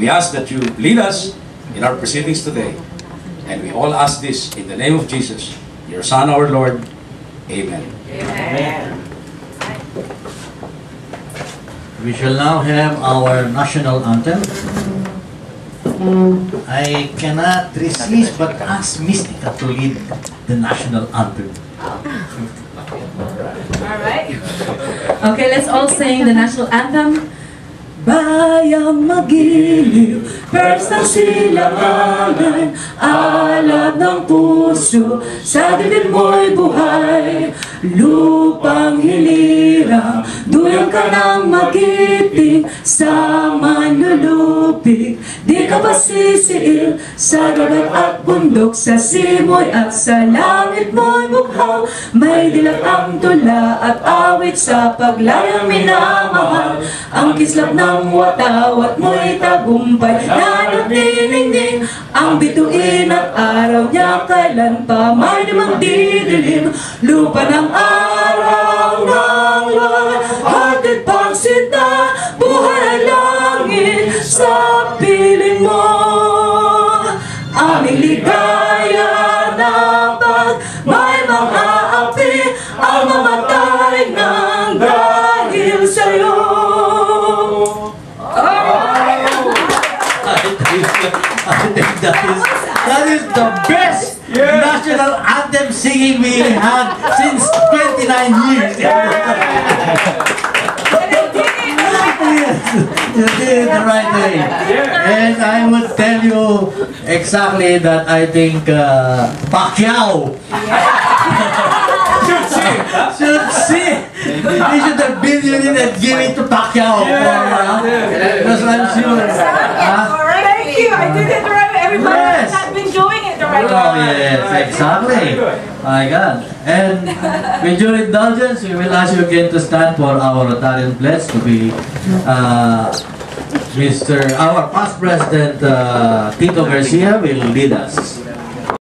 We ask that you lead us in our proceedings today. And we all ask this in the name of Jesus, your Son, our Lord. Amen. Amen. We shall now have our national anthem. I cannot resist but ask Mystica to lead the national anthem. Alright. Okay, let's all sing the national anthem. Bayang magiliw, pers ng silanganan, alab ng puso, sa dibdib mo'y buhay. Lupang hilirang, duyang ka ng magiting, sa manlulupig, di ka pa sisiil, sa dagat at bundok, sa simoy at sa langit mo'y bukhaw, may dilag ang tula at awit sa paglayang minamahal, ang kislap ng watawat mo'y tagumpay. Na nagdiningning ang bituin at araw niya kailan pa may namang didilim. Lupa ng araw ng luwan hatid pang sita buhay langit sa piling mo. Aming ligaya I think that is that is the best national anthem singing we had since 29 years. you did it the right way. And I would tell you exactly that I think uh, Pacquiao Should sing! should see. He should have been in and give it to Pacquiao. Because I'm sure. huh? Thank you. I did it the right way. Everybody Yes. has not been doing it the right Oh yes, exactly. My God. And with your indulgence, we will ask you again to stand for our Rotarian pledge to be uh, Mr. Our past President uh, Tito Garcia will lead us.